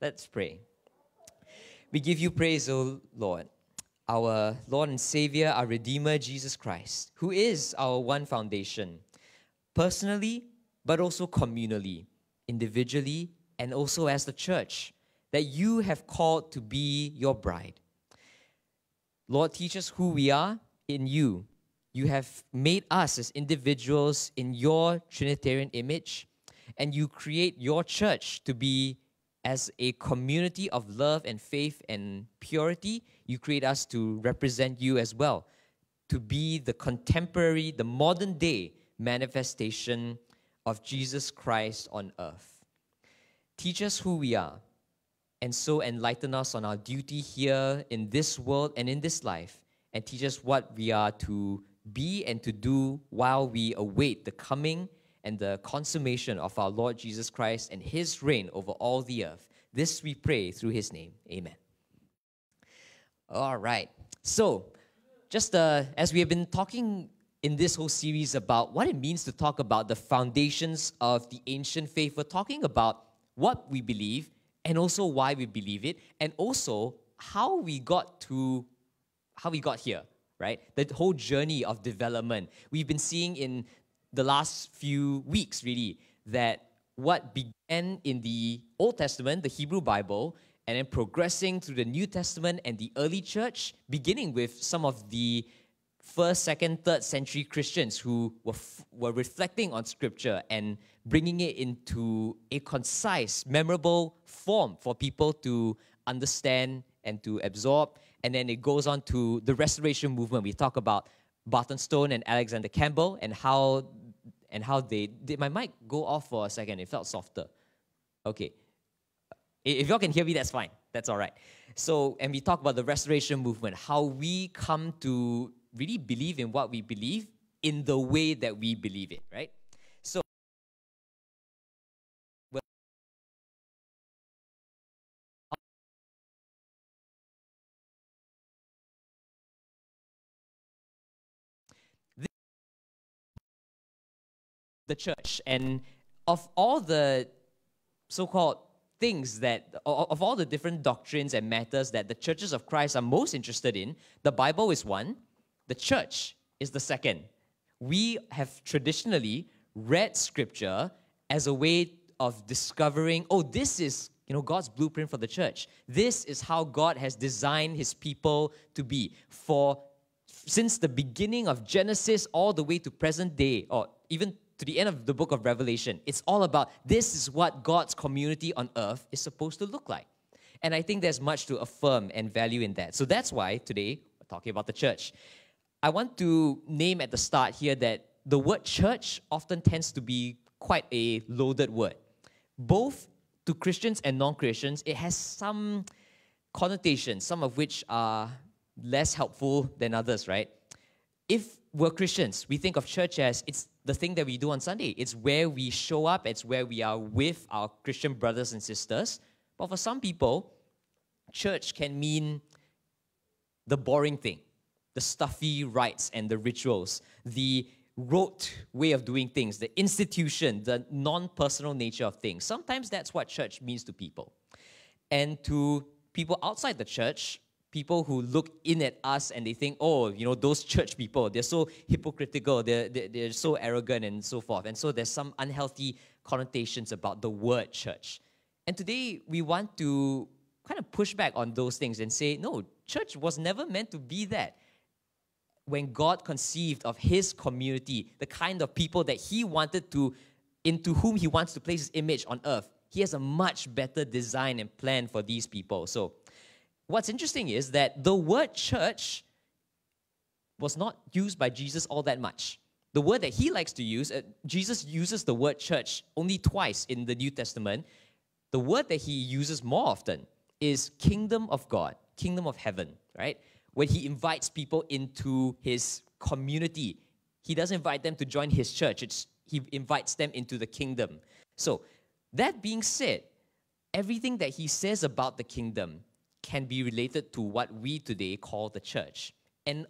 Let's pray. We give you praise, O Lord, our Lord and Savior, our Redeemer, Jesus Christ, who is our one foundation, personally, but also communally, individually, and also as the church, that you have called to be your bride. Lord, teach us who we are in you. You have made us as individuals in your Trinitarian image, and you create your church to be as a community of love and faith and purity. You create us to represent you as well, to be the contemporary, the modern day manifestation of Jesus Christ on earth. Teach us who we are, and so enlighten us on our duty here in this world and in this life, and teach us what we are to be and to do while we await the coming and the consummation of our Lord Jesus Christ and his reign over all the earth. This we pray through his name. Amen. All right. So, just uh, as we have been talking in this whole series about what it means to talk about the foundations of the ancient faith, we're talking about what we believe and also why we believe it, and also how we got to how we got here, right? The whole journey of development. We've been seeing in the last few weeks, really, that what began in the Old Testament, the Hebrew Bible, and then progressing through the New Testament and the early church, beginning with some of the first, second, third century Christians who were, were reflecting on scripture and bringing it into a concise, memorable form for people to understand and to absorb. And then it goes on to the restoration movement. We talk about Barton Stone and Alexander Campbell and how and how they did my mic go off for a second. It felt softer. Okay. If y'all can hear me, that's fine. That's all right. So, and we talk about the restoration movement, how we come to really believe in what we believe in the way that we believe it, right? The church and of all the so-called things that of all the different doctrines and matters that the churches of Christ are most interested in, the Bible is one, the church is the second. We have traditionally read scripture as a way of discovering, oh, this is you know God's blueprint for the church. This is how God has designed his people to be. For since the beginning of Genesis all the way to present day, or even to the end of the book of Revelation, it's all about this is what God's community on earth is supposed to look like. And I think there's much to affirm and value in that. So that's why today we're talking about the church. I want to name at the start here that the word church often tends to be quite a loaded word. Both to Christians and non Christians, it has some connotations, some of which are less helpful than others, right? If we're Christians, we think of church as it's the thing that we do on Sunday. It's where we show up, it's where we are with our Christian brothers and sisters. But for some people, church can mean the boring thing, the stuffy rites and the rituals, the rote way of doing things, the institution, the non personal nature of things. Sometimes that's what church means to people. And to people outside the church, people who look in at us and they think, oh, you know, those church people, they're so hypocritical, they're, they're, so arrogant and so forth. And so there's some unhealthy connotations about the word church. And today we want to kind of push back on those things and say, no, church was never meant to be that. When God conceived of his community, the kind of people that he wanted to, into whom he wants to place his image on earth, he has a much better design and plan for these people. So what's interesting is that the word church was not used by Jesus all that much. The word that he likes to use, uh, Jesus uses the word church only twice in the New Testament. The word that he uses more often is kingdom of God, kingdom of heaven, right? When he invites people into his community, he doesn't invite them to join his church, it's, he invites them into the kingdom. So, that being said, everything that he says about the kingdom can be related to what we today call the church. And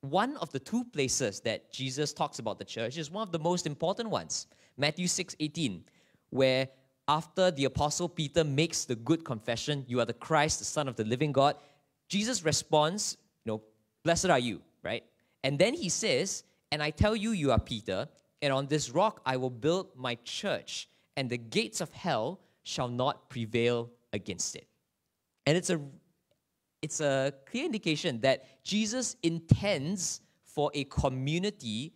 one of the two places that Jesus talks about the church is one of the most important ones, Matthew 6 18, where after the apostle Peter makes the good confession, you are the Christ, the Son of the living God, Jesus responds, you know, blessed are you, right? And then he says, and I tell you, you are Peter, and on this rock I will build my church, and the gates of hell shall not prevail against it. And it's a it's a clear indication that Jesus intends for a community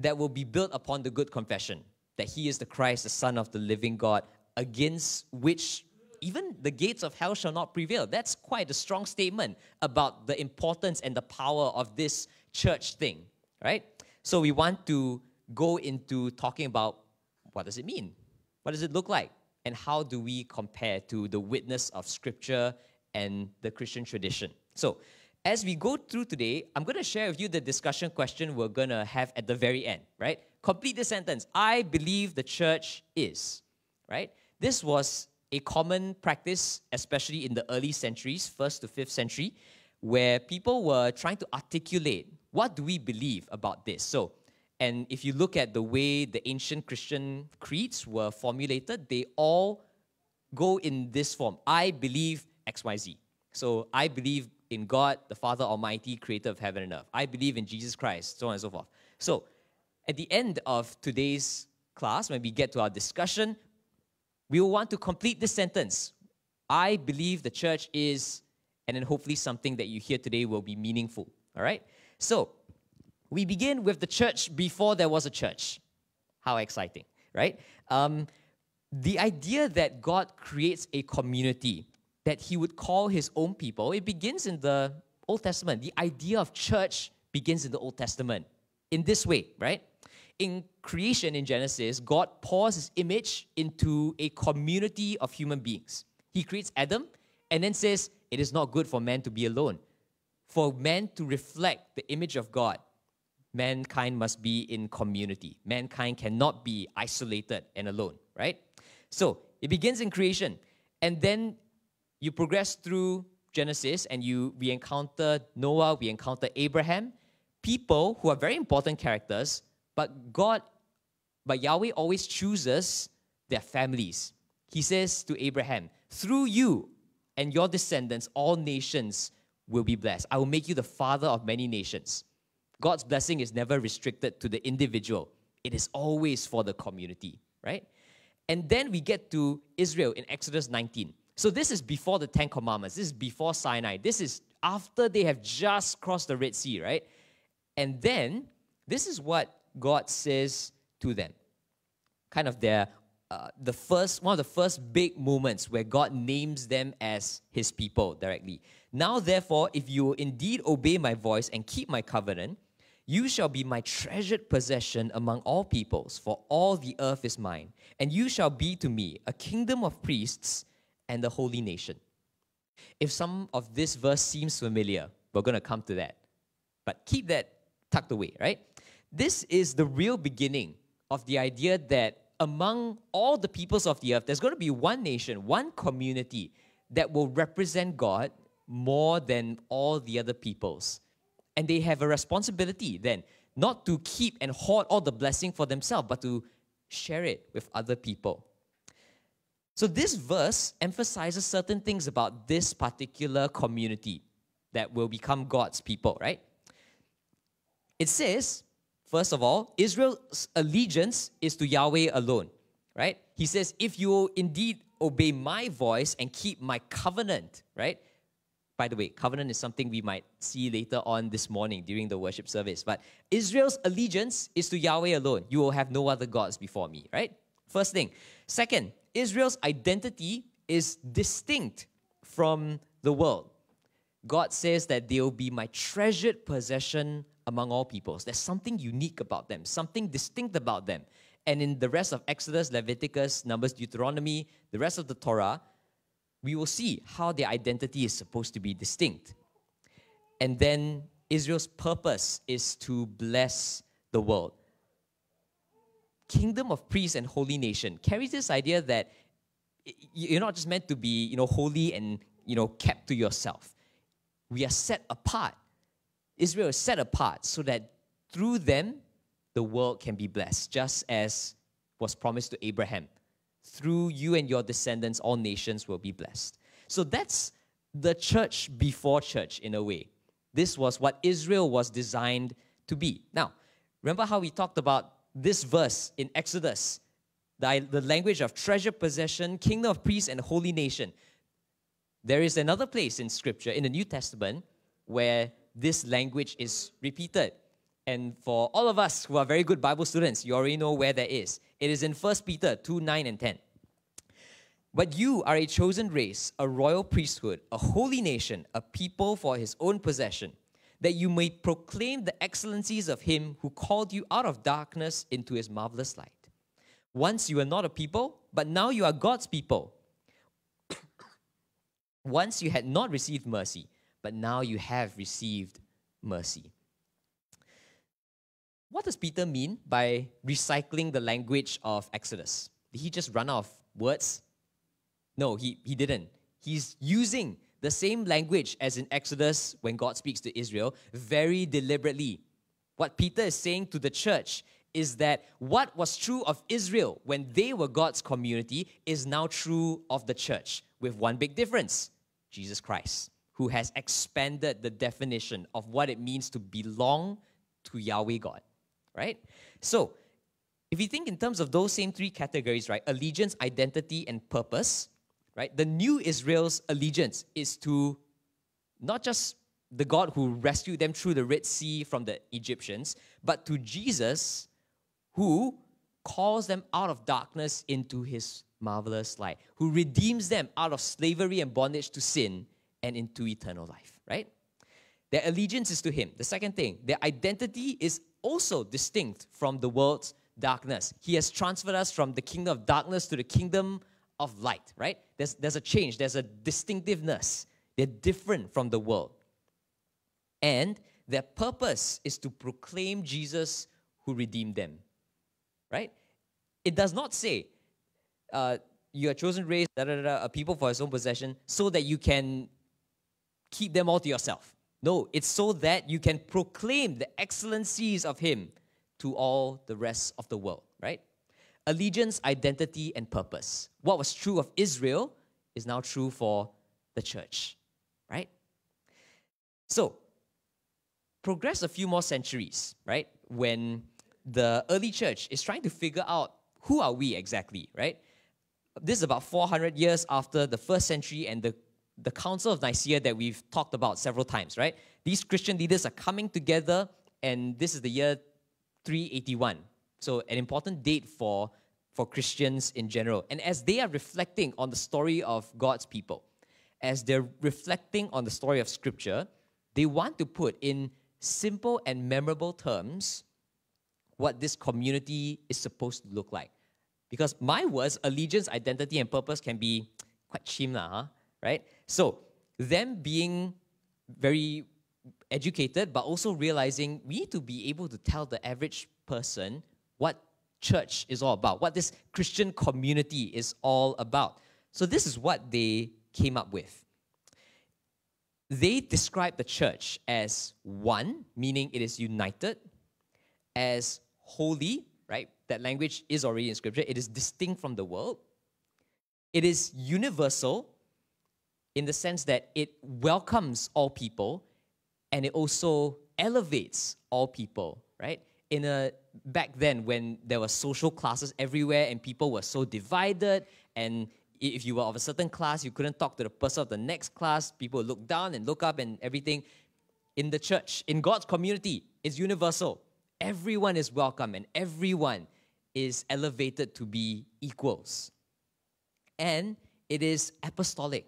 that will be built upon the good confession that he is the Christ, the Son of the living God, against which even the gates of hell shall not prevail. That's quite a strong statement about the importance and the power of this church thing, right? So we want to go into talking about what does it mean? What does it look like? And how do we compare to the witness of Scripture and the Christian tradition? So, as we go through today, I'm going to share with you the discussion question we're going to have at the very end, right? Complete the sentence. I believe the church is, right? This was a common practice, especially in the early centuries, first to fifth century, where people were trying to articulate what do we believe about this. So, and if you look at the way the ancient Christian creeds were formulated, they all go in this form I believe XYZ. So, I believe in God, the Father Almighty, creator of heaven and earth. I believe in Jesus Christ, so on and so forth. So, at the end of today's class, when we get to our discussion, we will want to complete this sentence. I believe the church is, and then hopefully something that you hear today will be meaningful. All right? So, we begin with the church before there was a church. How exciting, right? Um, the idea that God creates a community that he would call his own people, it begins in the Old Testament. The idea of church begins in the Old Testament in this way, right? in creation in Genesis, God pours his image into a community of human beings. He creates Adam and then says, It is not good for man to be alone. For man to reflect the image of God, mankind must be in community. Mankind cannot be isolated and alone, right? So it begins in creation. And then you progress through Genesis and you we encounter Noah, we encounter Abraham, people who are very important characters but God, but Yahweh always chooses their families. He says to Abraham, Through you and your descendants, all nations will be blessed. I will make you the father of many nations. God's blessing is never restricted to the individual, it is always for the community, right? And then we get to Israel in Exodus 19. So this is before the Ten Commandments. This is before Sinai. This is after they have just crossed the Red Sea, right? And then this is what God says to them. Kind of their uh, the first one of the first big moments where God names them as his people directly. Now therefore, if you indeed obey my voice and keep my covenant, you shall be my treasured possession among all peoples, for all the earth is mine, and you shall be to me a kingdom of priests and a holy nation. If some of this verse seems familiar, we're going to come to that. But keep that tucked away, right? This is the real beginning of the idea that among all the peoples of the earth, there's going to be one nation, one community that will represent God more than all the other peoples. And they have a responsibility then, not to keep and hoard all the blessing for themselves, but to share it with other people. So, this verse emphasizes certain things about this particular community that will become God's people, right? It says, First of all, Israel's allegiance is to Yahweh alone, right? He says, if you indeed obey my voice and keep my covenant, right? By the way, covenant is something we might see later on this morning during the worship service. But Israel's allegiance is to Yahweh alone. You will have no other gods before me, right? First thing. Second, Israel's identity is distinct from the world. God says that they will be my treasured possession among all peoples. There's something unique about them, something distinct about them. And in the rest of Exodus, Leviticus, Numbers, Deuteronomy, the rest of the Torah, we will see how their identity is supposed to be distinct. And then Israel's purpose is to bless the world. Kingdom of priests and holy nation carries this idea that you're not just meant to be, you know, holy and, you know, kept to yourself. We are set apart Israel is set apart so that through them, the world can be blessed, just as was promised to Abraham. Through you and your descendants, all nations will be blessed. So that's the church before church in a way. This was what Israel was designed to be. Now, remember how we talked about this verse in Exodus the, language of treasure possession, kingdom of priests, and holy nation. There is another place in Scripture, in the New Testament, where this language is repeated. And for all of us who are very good Bible students, you already know where that is. It is in 1 Peter 2 9 and 10. But you are a chosen race, a royal priesthood, a holy nation, a people for his own possession, that you may proclaim the excellencies of him who called you out of darkness into his marvelous light. Once you were not a people, but now you are God's people. Once you had not received mercy, but now you have received mercy. What does Peter mean by recycling the language of Exodus? Did he just run out of words? No, he, he didn't. He's using the same language as in Exodus when God speaks to Israel very deliberately. What Peter is saying to the church is that what was true of Israel when they were God's community is now true of the church, with one big difference Jesus Christ, who has expanded the definition of what it means to belong to Yahweh God, right? So, if you think in terms of those same three categories, right, allegiance, identity, and purpose, right, the new Israel's allegiance is to not just the God who rescued them through the Red Sea from the Egyptians, but to Jesus who calls them out of darkness into his marvelous light, who redeems them out of slavery and bondage to sin and into eternal life, right? Their allegiance is to him. The second thing, their identity is also distinct from the world's darkness. He has transferred us from the kingdom of darkness to the kingdom of light, right? There's, there's a change, there's a distinctiveness. They're different from the world. And their purpose is to proclaim Jesus who redeemed them right? It does not say uh, you are chosen race, da, da, da, a people for his own possession, so that you can keep them all to yourself. No, it's so that you can proclaim the excellencies of him to all the rest of the world, right? Allegiance, identity, and purpose. What was true of Israel is now true for the church, right? So, progress a few more centuries, right? When the early church is trying to figure out who are we exactly, right? This is about 400 years after the first century and the, the Council of Nicaea that we've talked about several times, right? These Christian leaders are coming together, and this is the year 381. So, an important date for, for Christians in general. And as they are reflecting on the story of God's people, as they're reflecting on the story of Scripture, they want to put in simple and memorable terms what this community is supposed to look like. Because my words, allegiance, identity, and purpose can be quite chim, huh? Right? So, them being very educated, but also realizing we need to be able to tell the average person what church is all about, what this Christian community is all about. So, this is what they came up with. They describe the church as one, meaning it is united, as holy, right? That language is already in scripture. It is distinct from the world. It is universal in the sense that it welcomes all people and it also elevates all people, right? In a back then when there were social classes everywhere and people were so divided and if you were of a certain class, you couldn't talk to the person of the next class. People look down and look up and everything. In the church, in God's community, it's universal everyone is welcome and everyone is elevated to be equals. And it is apostolic.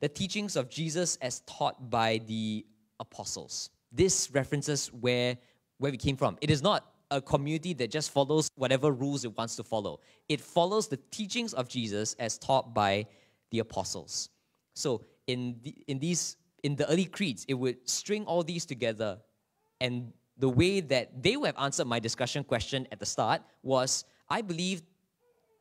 The teachings of Jesus as taught by the apostles. This references where, where we came from. It is not a community that just follows whatever rules it wants to follow. It follows the teachings of Jesus as taught by the apostles. So in the, in these in the early creeds, it would string all these together and the way that they would have answered my discussion question at the start was I believe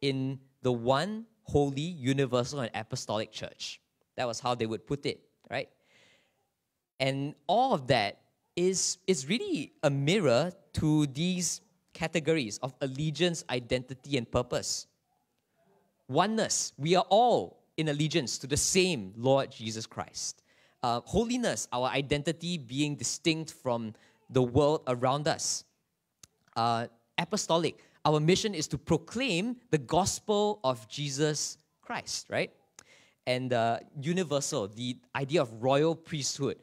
in the one holy, universal, and apostolic church. That was how they would put it, right? And all of that is, is really a mirror to these categories of allegiance, identity, and purpose. oneness. We are all in allegiance to the same Lord Jesus Christ. Uh, holiness, our identity being distinct from the world around us. Uh, apostolic, our mission is to proclaim the gospel of Jesus Christ, right? And universal, the idea of royal priesthood.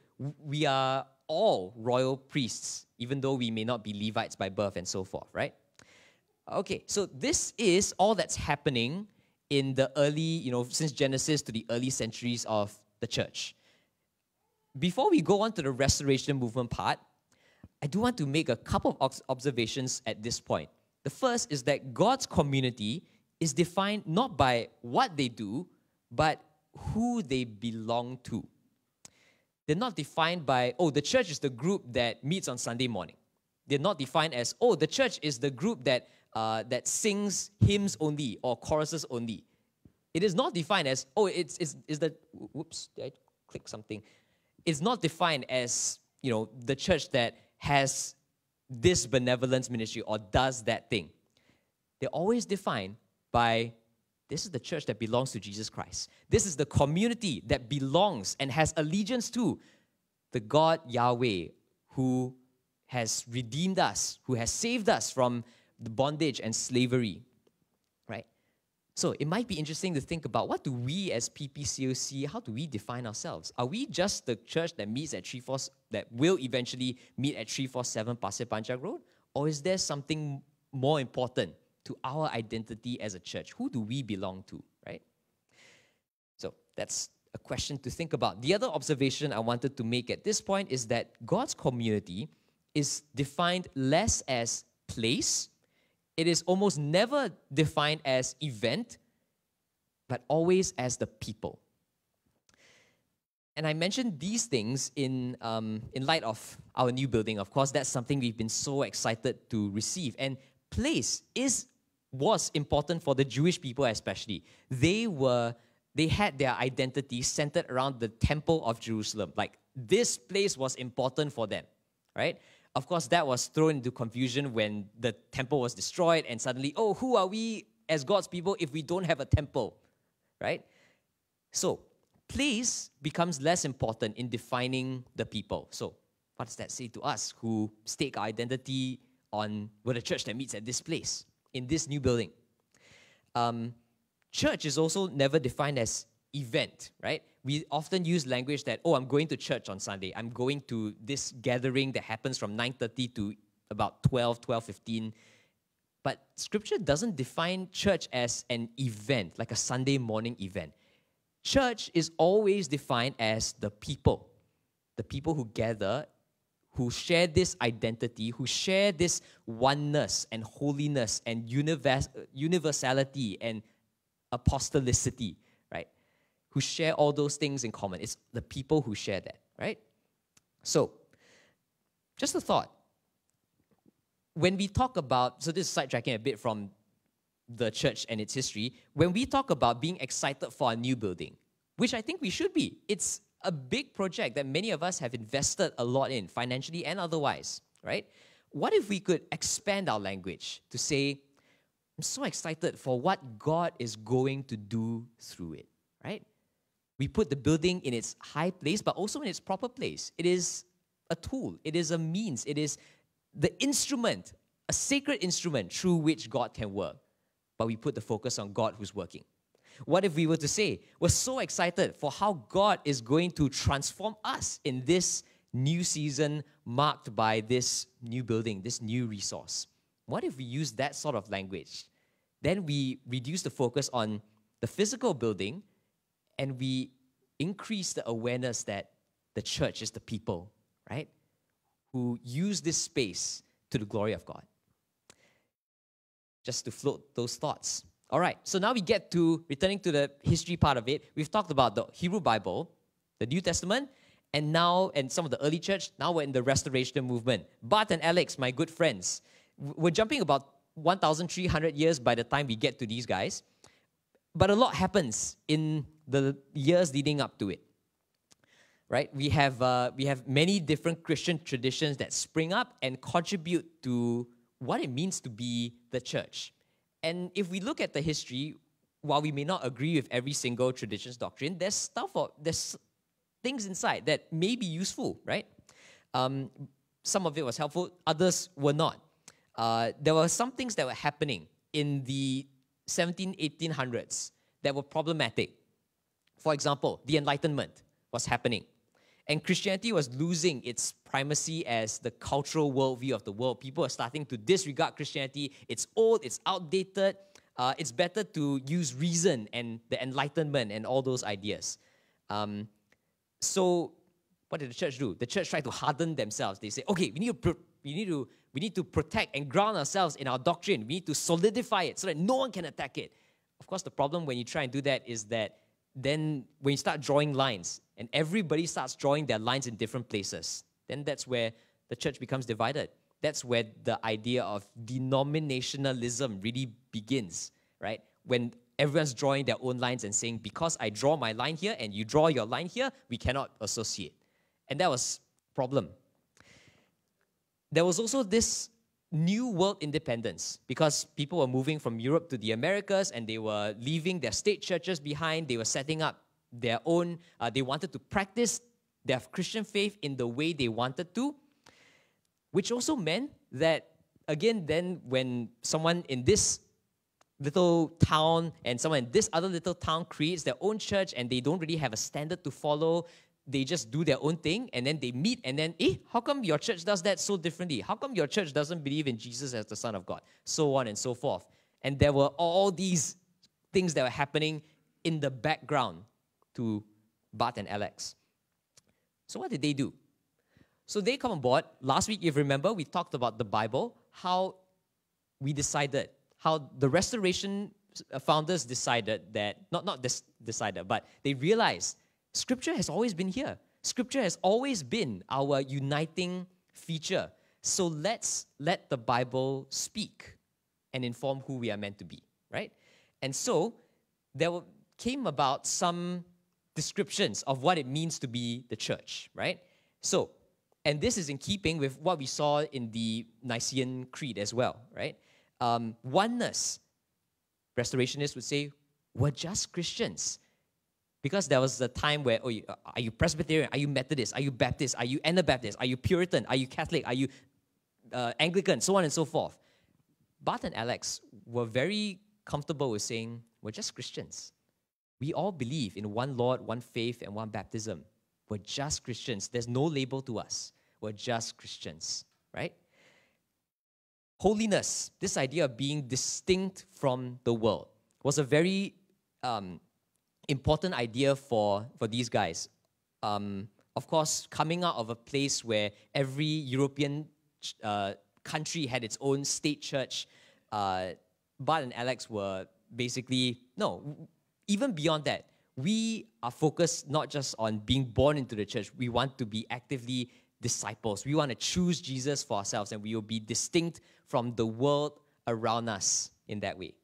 We are all royal priests, even though we may not be Levites by birth and so forth, right? Okay, so this is all that's happening in the early, you know, since Genesis to the early centuries of the church. Before we go on to the restoration movement part, I do want to make a couple of observations at this point. The first is that God's community is defined not by what they do, but who they belong to. They're not defined by, oh, the church is the group that meets on Sunday morning. They're not defined as, oh, the church is the group that, uh, that sings hymns only or choruses only. It is not defined as, oh, it's, it's, it's the, whoops, did I click something? It's not defined as, you know, the church that has this benevolence ministry or does that thing. They're always defined by this is the church that belongs to Jesus Christ. This is the community that belongs and has allegiance to the God Yahweh who has redeemed us, who has saved us from the bondage and slavery. Right? So it might be interesting to think about what do we as PPCOC, how do we define ourselves? Are we just the church that meets at 34, that will eventually meet at 347 Pasir Panjang Road? Or is there something more important? To our identity as a church. Who do we belong to, right? So that's a question to think about. The other observation I wanted to make at this point is that God's community is defined less as place, it is almost never defined as event, but always as the people. And I mentioned these things in, um, in light of our new building. Of course, that's something we've been so excited to receive. And place is was important for the Jewish people especially. They were they had their identity centered around the temple of Jerusalem. Like this place was important for them, right? Of course, that was thrown into confusion when the temple was destroyed and suddenly, oh, who are we as God's people if we don't have a temple, right? So, place becomes less important in defining the people. So, what does that say to us who stake our identity on well, the church that meets at this place? In this new building. Um, church is also never defined as event, right? We often use language that, oh, I'm going to church on Sunday. I'm going to this gathering that happens from 9.30 to about 12, 12.15. But scripture doesn't define church as an event, like a Sunday morning event. Church is always defined as the people, the people who gather who share this identity, who share this oneness and holiness and univers- universality and apostolicity, right? Who share all those things in common. It's the people who share that, right? So, just a thought. When we talk about, so this is sidetracking a bit from the church and its history, when we talk about being excited for a new building, which I think we should be, it's a big project that many of us have invested a lot in, financially and otherwise, right? What if we could expand our language to say, I'm so excited for what God is going to do through it, right? We put the building in its high place, but also in its proper place. It is a tool, it is a means, it is the instrument, a sacred instrument through which God can work. But we put the focus on God who's working. What if we were to say, we're so excited for how God is going to transform us in this new season marked by this new building, this new resource? What if we use that sort of language? Then we reduce the focus on the physical building and we increase the awareness that the church is the people, right? Who use this space to the glory of God. Just to float those thoughts. All right, so now we get to returning to the history part of it. We've talked about the Hebrew Bible, the New Testament, and now, and some of the early church, now we're in the restoration movement. Bart and Alex, my good friends, we're jumping about 1,300 years by the time we get to these guys. But a lot happens in the years leading up to it. Right? We have, uh, we have many different Christian traditions that spring up and contribute to what it means to be the church. And if we look at the history, while we may not agree with every single tradition's doctrine, there's stuff or there's things inside that may be useful, right? Um, some of it was helpful, others were not. Uh, there were some things that were happening in the 17, 1800s that were problematic. For example, the Enlightenment was happening. And Christianity was losing its primacy as the cultural worldview of the world. People are starting to disregard Christianity. It's old, it's outdated. Uh, it's better to use reason and the Enlightenment and all those ideas. Um, so, what did the church do? The church tried to harden themselves. They say, okay, we need to, we need to, we need to protect and ground ourselves in our doctrine. We need to solidify it so that no one can attack it. Of course, the problem when you try and do that is that then when you start drawing lines and everybody starts drawing their lines in different places, then that's where the church becomes divided. That's where the idea of denominationalism really begins, right? When everyone's drawing their own lines and saying, because I draw my line here and you draw your line here, we cannot associate. And that was problem. There was also this new world independence because people were moving from Europe to the Americas and they were leaving their state churches behind. They were setting up their own, uh, they wanted to practice their Christian faith in the way they wanted to, which also meant that, again, then when someone in this little town and someone in this other little town creates their own church and they don't really have a standard to follow, they just do their own thing and then they meet and then, eh, how come your church does that so differently? How come your church doesn't believe in Jesus as the Son of God? So on and so forth. And there were all these things that were happening in the background to Bart and Alex. So what did they do? So they come on board. Last week, if you remember, we talked about the Bible, how we decided, how the restoration founders decided that, not, not this decided, but they realized Scripture has always been here. Scripture has always been our uniting feature. So let's let the Bible speak and inform who we are meant to be, right? And so there came about some descriptions of what it means to be the church, right? So, and this is in keeping with what we saw in the Nicene Creed as well, right? Um, oneness, restorationists would say, we're just Christians. Because there was a time where, oh, are you Presbyterian? Are you Methodist? Are you Baptist? Are you Anabaptist? Are you Puritan? Are you Catholic? Are you uh, Anglican? So on and so forth. Bart and Alex were very comfortable with saying, we're just Christians. We all believe in one Lord, one faith, and one baptism. We're just Christians. There's no label to us. We're just Christians, right? Holiness, this idea of being distinct from the world, was a very um, important idea for, for these guys. Um, of course, coming out of a place where every European uh, country had its own state church, uh, Bart and Alex were basically, no, even beyond that, we are focused not just on being born into the church, we want to be actively disciples. We want to choose Jesus for ourselves and we will be distinct from the world around us in that way.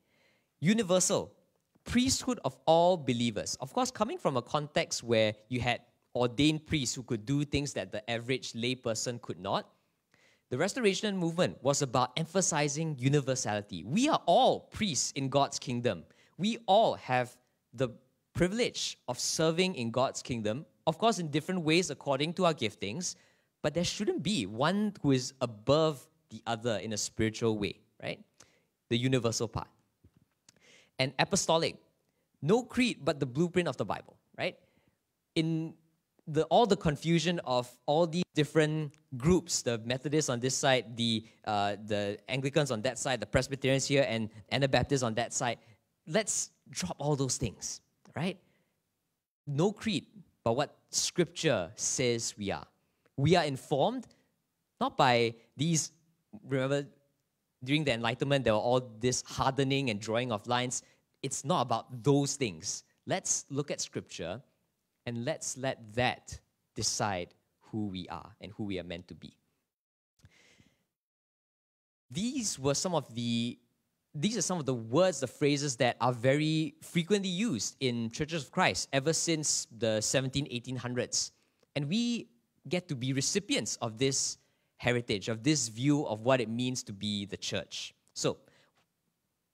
Universal, priesthood of all believers. Of course, coming from a context where you had ordained priests who could do things that the average layperson could not, the Restoration movement was about emphasizing universality. We are all priests in God's kingdom. We all have the privilege of serving in God's kingdom, of course, in different ways according to our giftings, but there shouldn't be one who is above the other in a spiritual way, right? The universal part. And apostolic, no creed but the blueprint of the Bible, right? In the, all the confusion of all these different groups, the Methodists on this side, the, uh, the Anglicans on that side, the Presbyterians here, and Anabaptists on that side, let's drop all those things, right? No creed, but what Scripture says we are. We are informed not by these, remember, during the Enlightenment, there were all this hardening and drawing of lines. It's not about those things. Let's look at Scripture and let's let that decide who we are and who we are meant to be. These were some of the these are some of the words, the phrases that are very frequently used in churches of Christ ever since the 17, 1800s. And we get to be recipients of this heritage, of this view of what it means to be the church. So,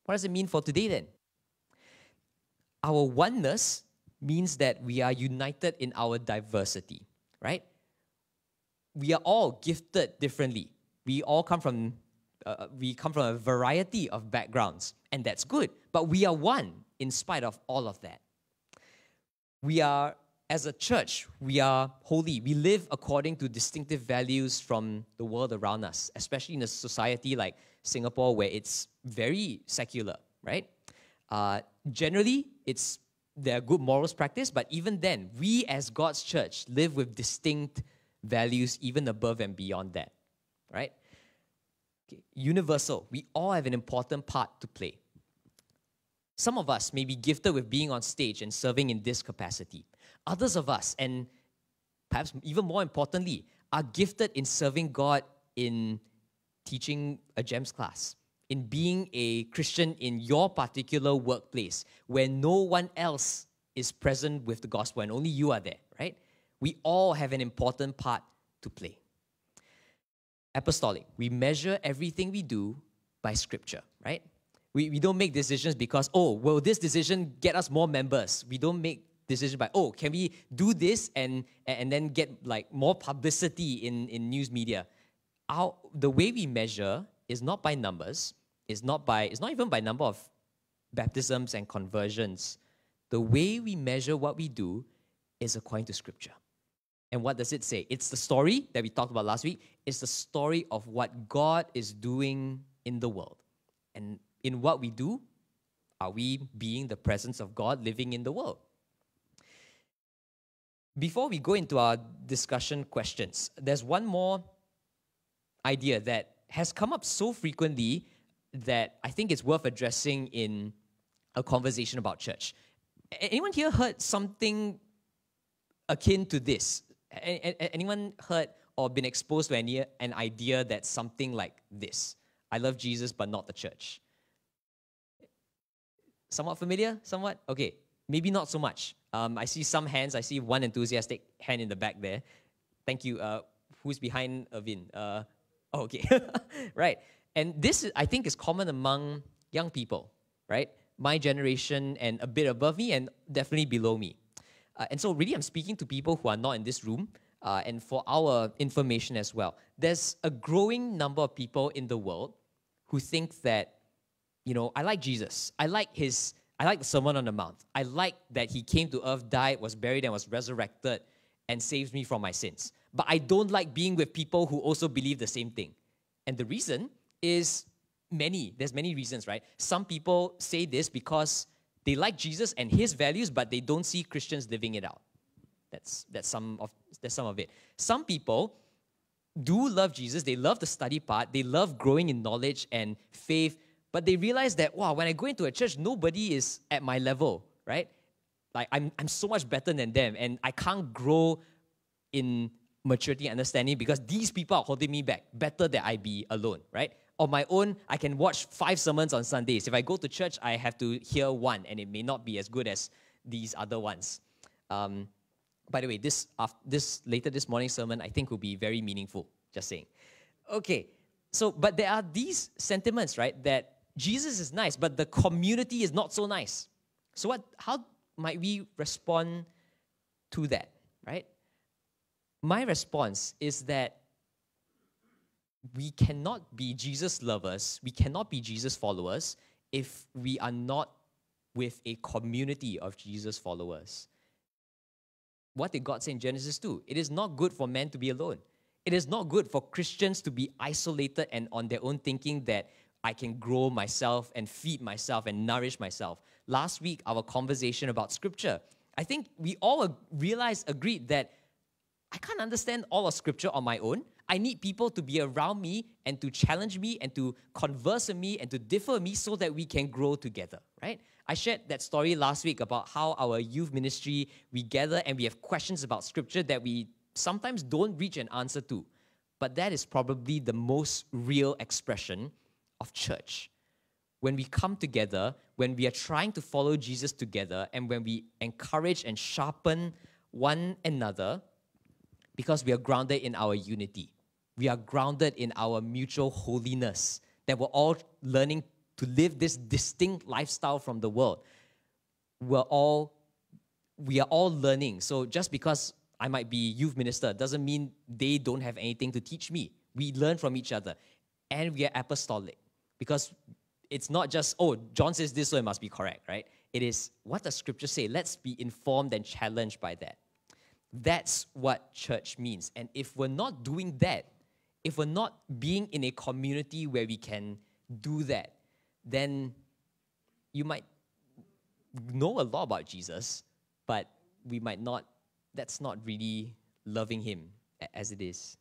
what does it mean for today then? our oneness means that we are united in our diversity, right? We are all gifted differently. We all come from uh, we come from a variety of backgrounds, and that's good. But we are one in spite of all of that. We are, as a church, we are holy. We live according to distinctive values from the world around us, especially in a society like Singapore where it's very secular, right? Uh, generally, it's there are good morals practice, but even then, we as God's church live with distinct values even above and beyond that, right? Okay. Universal, we all have an important part to play. Some of us may be gifted with being on stage and serving in this capacity. Others of us, and perhaps even more importantly, are gifted in serving God in teaching a GEMS class, in being a Christian in your particular workplace where no one else is present with the gospel and only you are there, right? We all have an important part to play. Apostolic, we measure everything we do by scripture, right? We, we don't make decisions because, oh, will this decision get us more members? We don't make decisions by, oh, can we do this and, and then get like more publicity in, in news media? Our, the way we measure is not by numbers, it's not by it's not even by number of baptisms and conversions. The way we measure what we do is according to scripture. And what does it say? It's the story that we talked about last week. It's the story of what God is doing in the world. And in what we do, are we being the presence of God living in the world? Before we go into our discussion questions, there's one more idea that has come up so frequently that I think it's worth addressing in a conversation about church. Anyone here heard something akin to this? Anyone heard or been exposed to any, an idea that something like this? I love Jesus, but not the church. Somewhat familiar? Somewhat? Okay, maybe not so much. Um, I see some hands. I see one enthusiastic hand in the back there. Thank you. Uh, who's behind Irvin? Uh, oh, okay. right. And this, I think, is common among young people, right? My generation and a bit above me, and definitely below me. Uh, and so, really, I'm speaking to people who are not in this room, uh, and for our information as well. There's a growing number of people in the world who think that, you know, I like Jesus. I like his, I like the Sermon on the Mount. I like that he came to earth, died, was buried, and was resurrected, and saves me from my sins. But I don't like being with people who also believe the same thing. And the reason is many. There's many reasons, right? Some people say this because they like Jesus and his values, but they don't see Christians living it out. That's that's some of that's some of it. Some people do love Jesus, they love the study part, they love growing in knowledge and faith, but they realize that wow, when I go into a church, nobody is at my level, right? Like I'm I'm so much better than them, and I can't grow in maturity and understanding because these people are holding me back. Better that I be alone, right? On my own, I can watch five sermons on Sundays. If I go to church, I have to hear one, and it may not be as good as these other ones. Um, by the way, this, after, this later this morning sermon, I think will be very meaningful. Just saying. Okay, so but there are these sentiments, right? That Jesus is nice, but the community is not so nice. So what? How might we respond to that, right? My response is that we cannot be Jesus lovers, we cannot be Jesus followers if we are not with a community of Jesus followers. What did God say in Genesis 2? It is not good for men to be alone. It is not good for Christians to be isolated and on their own thinking that I can grow myself and feed myself and nourish myself. Last week, our conversation about scripture, I think we all realized, agreed that I can't understand all of scripture on my own. I need people to be around me and to challenge me and to converse with me and to differ with me so that we can grow together, right? I shared that story last week about how our youth ministry, we gather and we have questions about scripture that we sometimes don't reach an answer to. But that is probably the most real expression of church. When we come together, when we are trying to follow Jesus together, and when we encourage and sharpen one another because we are grounded in our unity we are grounded in our mutual holiness, that we're all learning to live this distinct lifestyle from the world. we're all we are all learning. So just because I might be youth minister doesn't mean they don't have anything to teach me. We learn from each other. And we are apostolic because it's not just, oh, John says this, so it must be correct, right? It is what the scripture say. Let's be informed and challenged by that. That's what church means. And if we're not doing that, if we're not being in a community where we can do that, then you might know a lot about Jesus, but we might not, that's not really loving him as it is.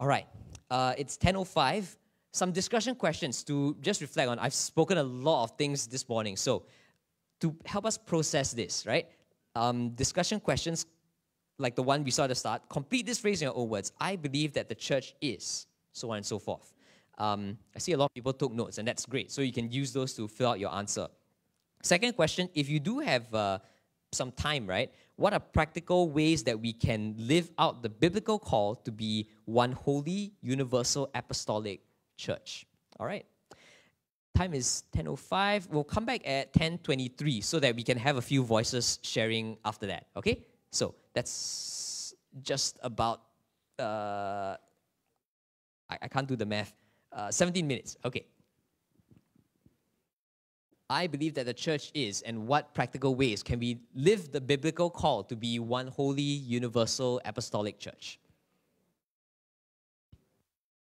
All right, uh, it's 10.05. Some discussion questions to just reflect on. I've spoken a lot of things this morning. So to help us process this, right? Um, discussion questions like the one we saw at the start, complete this phrase in your own words. I believe that the church is, so on and so forth. Um, I see a lot of people took notes, and that's great. So you can use those to fill out your answer. Second question if you do have uh, some time, right? What are practical ways that we can live out the biblical call to be one holy, universal, apostolic church? All right. Time is 10.05. We'll come back at 10.23 so that we can have a few voices sharing after that. Okay? So that's just about, uh, I, I can't do the math, uh, 17 minutes. Okay. I believe that the church is, and what practical ways can we live the biblical call to be one holy, universal, apostolic church?